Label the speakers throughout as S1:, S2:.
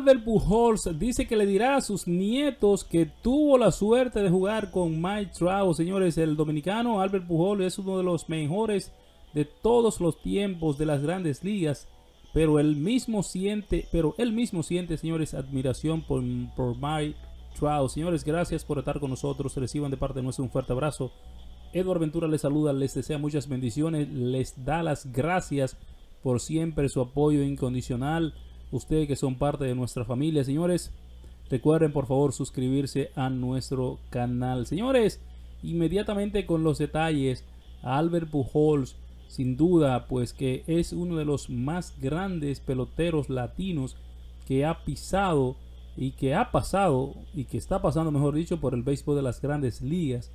S1: Albert Pujols dice que le dirá a sus nietos que tuvo la suerte de jugar con Mike Trout. Señores, el dominicano Albert Pujols es uno de los mejores de todos los tiempos de las grandes ligas. Pero él mismo siente, pero él mismo siente, señores, admiración por, por Mike Trout. Señores, gracias por estar con nosotros. Reciban de parte de nuestro un fuerte abrazo. Edward Ventura les saluda, les desea muchas bendiciones, les da las gracias por siempre su apoyo incondicional. Ustedes que son parte de nuestra familia, señores. Recuerden por favor suscribirse a nuestro canal. Señores, inmediatamente con los detalles, Albert Pujols, sin duda, pues que es uno de los más grandes peloteros latinos que ha pisado y que ha pasado y que está pasando, mejor dicho, por el béisbol de las grandes ligas.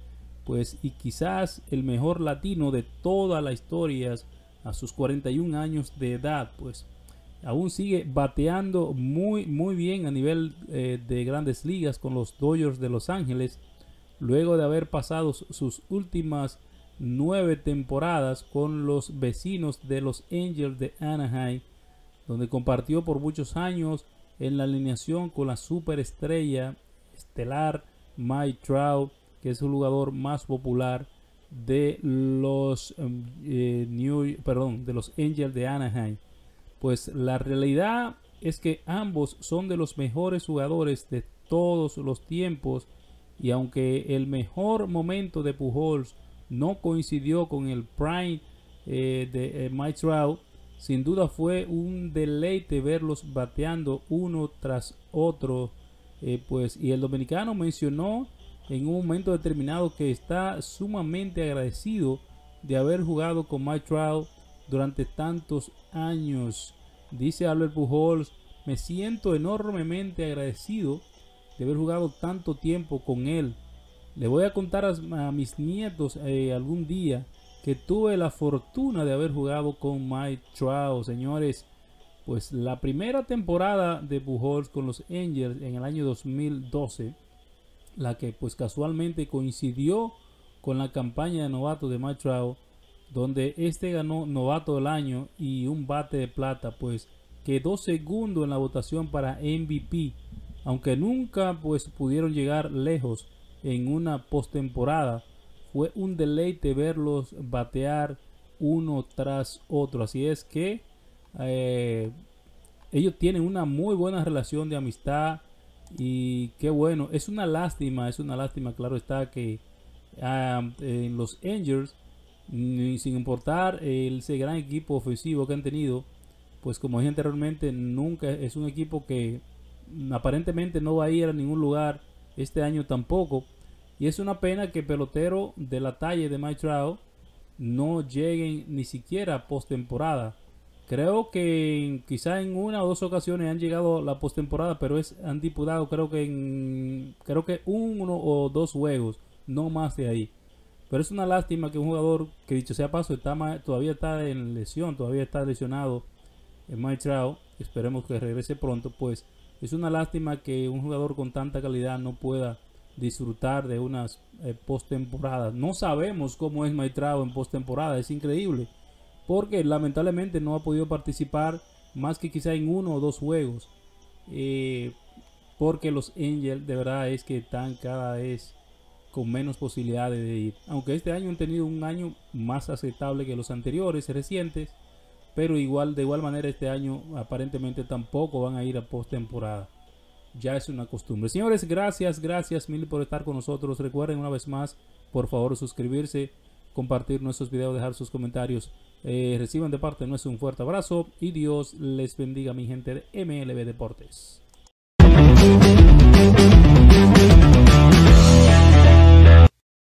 S1: Pues y quizás el mejor latino de toda la historia a sus 41 años de edad, pues aún sigue bateando muy muy bien a nivel eh, de grandes ligas con los Dodgers de Los Ángeles luego de haber pasado sus últimas nueve temporadas con los vecinos de los Angels de Anaheim donde compartió por muchos años en la alineación con la superestrella estelar Mike Trout que es el jugador más popular de los eh, New, perdón, de los Angels de Anaheim pues la realidad es que ambos son de los mejores jugadores de todos los tiempos y aunque el mejor momento de Pujols no coincidió con el prime eh, de eh, Mike Trout, sin duda fue un deleite verlos bateando uno tras otro. Eh, pues y el dominicano mencionó en un momento determinado que está sumamente agradecido de haber jugado con Mike Trout durante tantos años. Dice Albert Pujols, me siento enormemente agradecido de haber jugado tanto tiempo con él. Le voy a contar a, mis nietos eh, algún día que tuve la fortuna de haber jugado con Mike Trout, señores. Pues la primera temporada de Pujols con los Angels en el año 2012, la que pues casualmente coincidió con la campaña de novato de Mike Trout, donde este ganó novato del año y un bate de plata, pues quedó segundo en la votación para MVP, aunque nunca pues pudieron llegar lejos en una postemporada. Fue un deleite verlos batear uno tras otro. Así es que eh, ellos tienen una muy buena relación de amistad y qué bueno. Es una lástima, es una lástima, claro está que ah, en los Angels sin importar ese gran equipo ofensivo que han tenido, pues como dije anteriormente, nunca es un equipo que aparentemente no va a ir a ningún lugar este año tampoco. Y es una pena que pelotero de la talla de Mike Trout no lleguen ni siquiera postemporada. Creo que quizá en una o dos ocasiones han llegado a la postemporada, pero es han diputado creo que en creo que uno o dos juegos, no más de ahí. Pero es una lástima que un jugador que dicho sea paso está todavía está en lesión, todavía está lesionado en Mike esperemos que regrese pronto, pues es una lástima que un jugador con tanta calidad no pueda disfrutar de unas eh, postemporadas. No sabemos cómo es Trout en postemporada, es increíble, porque lamentablemente no ha podido participar más que quizá en uno o dos juegos. Eh, porque los Angels de verdad es que están cada vez con menos posibilidades de ir. Aunque este año han tenido un año más aceptable que los anteriores, recientes, pero igual de igual manera este año aparentemente tampoco van a ir a postemporada. Ya es una costumbre. Señores, gracias, gracias mil por estar con nosotros. Recuerden una vez más, por favor, suscribirse, compartir nuestros videos, dejar sus comentarios. Eh, reciban de parte nuestro un fuerte abrazo y Dios les bendiga mi gente de MLB Deportes.